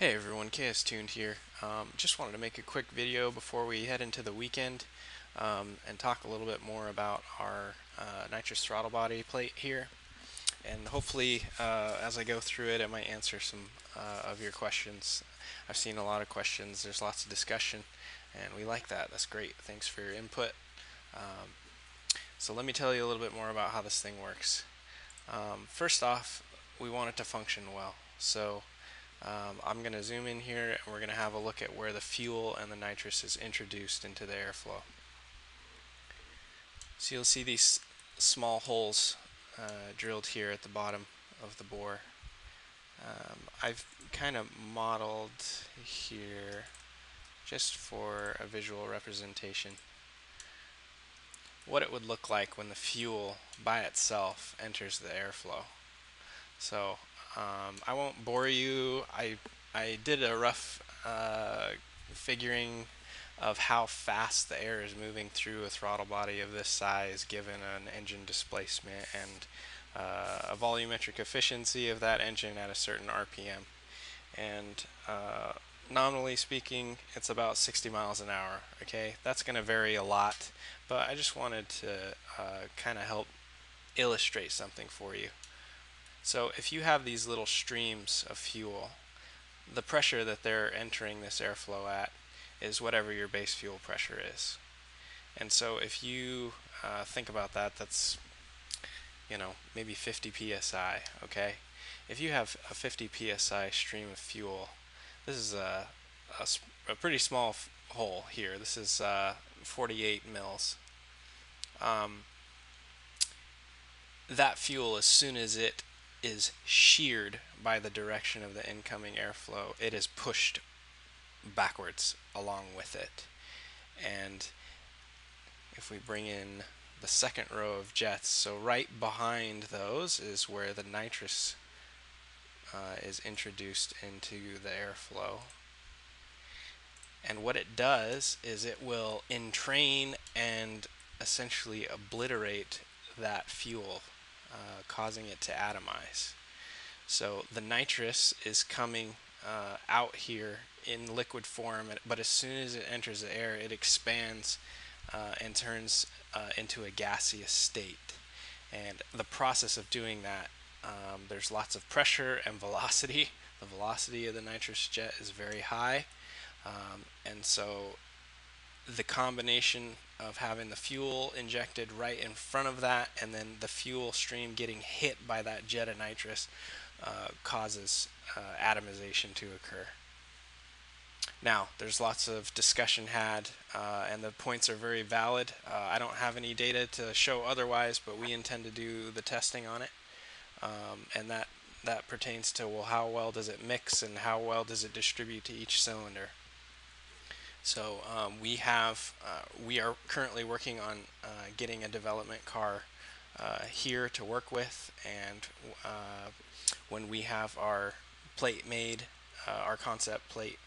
Hey everyone, KS Tuned here. Um, just wanted to make a quick video before we head into the weekend um, and talk a little bit more about our uh, nitrous throttle body plate here. And hopefully, uh, as I go through it, it might answer some uh, of your questions. I've seen a lot of questions, there's lots of discussion, and we like that. That's great. Thanks for your input. Um, so let me tell you a little bit more about how this thing works. Um, first off, we want it to function well. So um, I'm going to zoom in here and we're going to have a look at where the fuel and the nitrous is introduced into the airflow. So you'll see these small holes uh, drilled here at the bottom of the bore. Um, I've kind of modeled here just for a visual representation what it would look like when the fuel by itself enters the airflow. So um, I won't bore you. I I did a rough uh, figuring of how fast the air is moving through a throttle body of this size given an engine displacement and uh, a volumetric efficiency of that engine at a certain RPM. And uh, nominally speaking, it's about 60 miles an hour. Okay, that's going to vary a lot, but I just wanted to uh, kind of help illustrate something for you. So if you have these little streams of fuel, the pressure that they're entering this airflow at is whatever your base fuel pressure is. And so if you uh, think about that, that's, you know, maybe 50 psi, okay? If you have a 50 psi stream of fuel, this is a, a, a pretty small hole here. This is uh, 48 mils. Um, that fuel, as soon as it is sheared by the direction of the incoming airflow, it is pushed backwards along with it. And if we bring in the second row of jets, so right behind those is where the nitrous uh, is introduced into the airflow. And what it does is it will entrain and essentially obliterate that fuel uh, causing it to atomize. So the nitrous is coming uh, out here in liquid form, but as soon as it enters the air, it expands uh, and turns uh, into a gaseous state. And the process of doing that, um, there's lots of pressure and velocity. The velocity of the nitrous jet is very high, um, and so the combination of having the fuel injected right in front of that and then the fuel stream getting hit by that jet of nitrous uh, causes uh, atomization to occur. Now, there's lots of discussion had, uh, and the points are very valid. Uh, I don't have any data to show otherwise, but we intend to do the testing on it. Um, and that, that pertains to, well, how well does it mix and how well does it distribute to each cylinder? So um, we have uh, we are currently working on uh, getting a development car uh, here to work with, and uh, when we have our plate made, uh, our concept plate,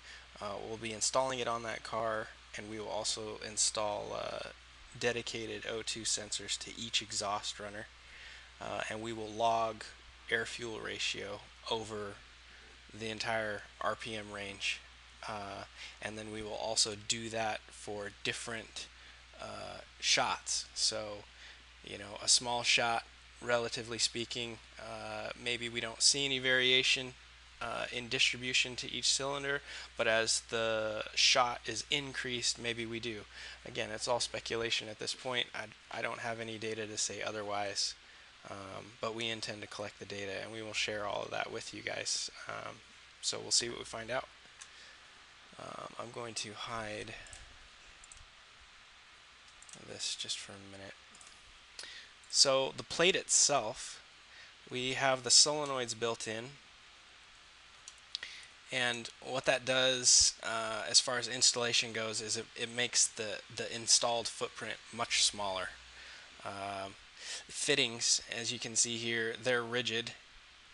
uh, we'll be installing it on that car, and we will also install dedicated O2 sensors to each exhaust runner, and we will log air fuel ratio over the entire RPM range uh, and then we will also do that for different uh, shots. So, you know, a small shot, relatively speaking, uh, maybe we don't see any variation uh, in distribution to each cylinder, but as the shot is increased, maybe we do. Again, it's all speculation at this point. I, I don't have any data to say otherwise. Um, but we intend to collect the data and we will share all of that with you guys. Um, so we'll see what we find out. Um, I'm going to hide this just for a minute. So the plate itself, we have the solenoids built in. And what that does, uh, as far as installation goes, is it, it makes the, the installed footprint much smaller. Um, fittings, as you can see here, they're rigid,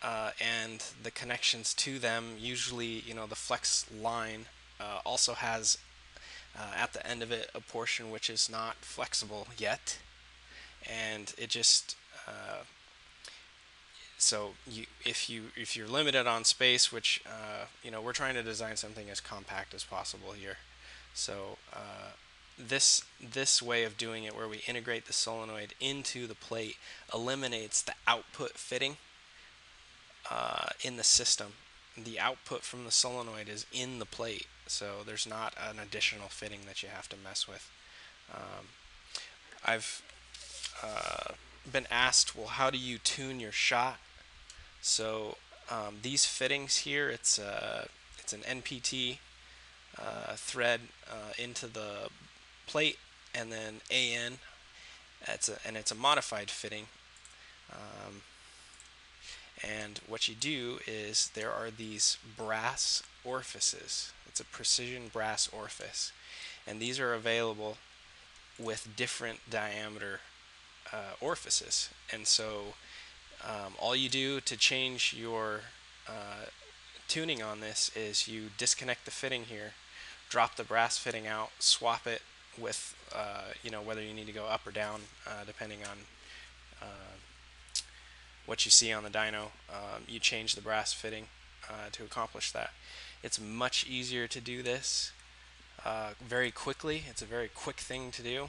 uh, and the connections to them, usually, you know, the flex line uh, also has uh, at the end of it a portion which is not flexible yet and it just uh, so you if you if you're limited on space which uh, you know we're trying to design something as compact as possible here. So uh, this this way of doing it, where we integrate the solenoid into the plate, eliminates the output fitting uh, in the system. The output from the solenoid is in the plate, so there's not an additional fitting that you have to mess with. Um, I've uh, been asked, well, how do you tune your shot? So um, these fittings here, it's a, uh, it's an NPT uh, thread uh, into the plate, and then AN. It's a, and it's a modified fitting. Um, and what you do is there are these brass orifices. It's a precision brass orifice, and these are available with different diameter uh, orifices. And so um, all you do to change your uh, tuning on this is you disconnect the fitting here, drop the brass fitting out, swap it with, uh, you know, whether you need to go up or down uh, depending on uh, what you see on the dyno. Um, you change the brass fitting uh, to accomplish that. It's much easier to do this very quickly. It's a very quick thing to do.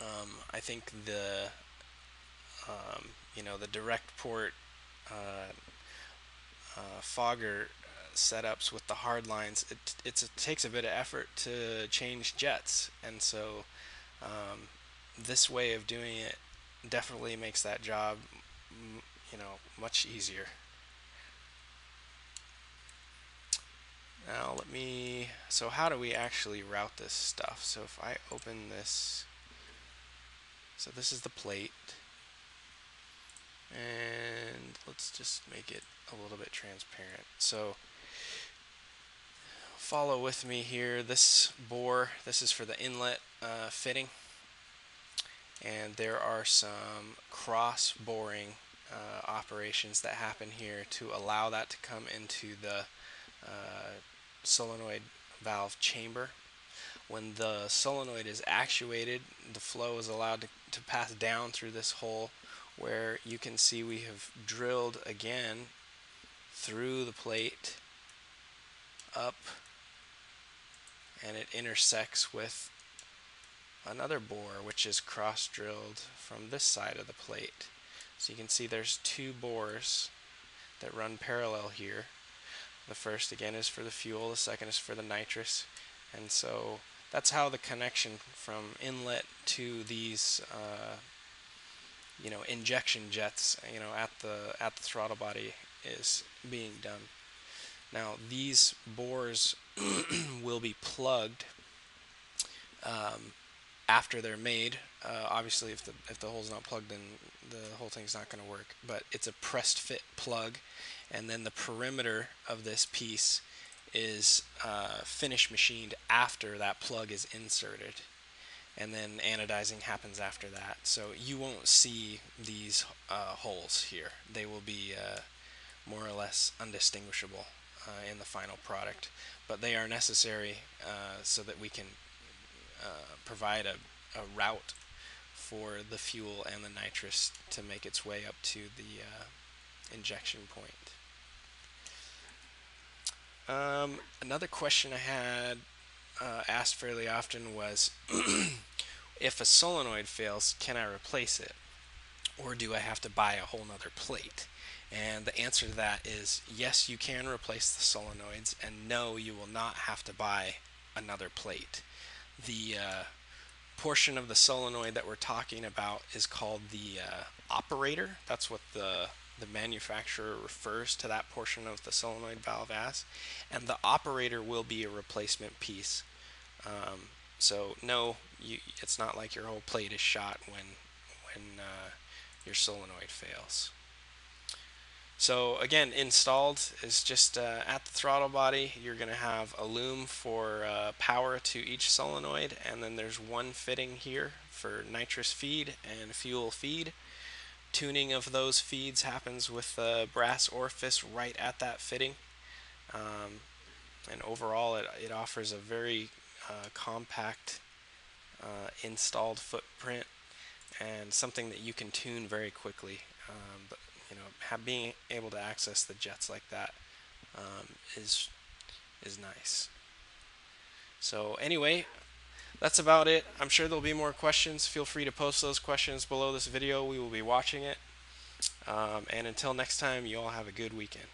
Um, I think the um, you know the direct port uh, uh, fogger uh, setups with the hard lines it it takes a bit of effort to change jets and so um, this way of doing it definitely makes that job you know much easier now let me so how do we actually route this stuff so if I open this so this is the plate. And let's just make it a little bit transparent. So follow with me here. This bore, this is for the inlet uh, fitting. And there are some cross boring uh, operations that happen here to allow that to come into the uh, solenoid valve chamber when the solenoid is actuated, the flow is allowed to, to pass down through this hole where you can see we have drilled again through the plate up and it intersects with another bore which is cross drilled from this side of the plate. So you can see there's two bores that run parallel here. The first again is for the fuel, the second is for the nitrous. And so that's how the connection from inlet to these uh, you know injection jets you know at the at the throttle body is being done now these bores will be plugged um, after they're made uh, obviously if the if the hole's not plugged then the whole thing's not going to work. But it's a pressed fit plug and then the perimeter of this piece is uh, finish machined after that plug is inserted. And then anodizing happens after that. So you won't see these uh, holes here. They will be uh, more or less undistinguishable uh, in the final product. But they are necessary uh, so that we can provide a, a, route for the fuel and the nitrous to make its way up to the injection point um, another question I had uh, asked fairly often was if a solenoid fails, can I replace it? Or do I have to buy a whole nother plate? And the answer to that is yes, you can replace the solenoids, and no, you will not have to buy another plate. The uh, portion of the solenoid that we're talking about is called the uh, operator. That's what the the manufacturer refers to that portion of the solenoid valve as, and the operator will be a replacement piece. Um, so no, you, it's not like your whole plate is shot when when uh, your solenoid fails. So again, installed is just uh, at the throttle body. You're going to have a loom for uh, power to each solenoid, and then there's one fitting here for nitrous feed and fuel feed. Tuning of those feeds happens with the brass orifice right at that fitting. Um, and overall, it, it offers a very uh, compact uh, installed footprint and something that you can tune very quickly. Um, you know, have, being able to access the jets like that um, is is nice. So anyway, that's about it. I'm sure there'll be more questions. Feel free to post those questions below this video. We will be watching it. Um, and until next time, you all have a good weekend.